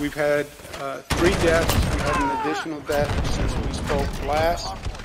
We've had uh, three deaths. We had an additional death since we spoke last.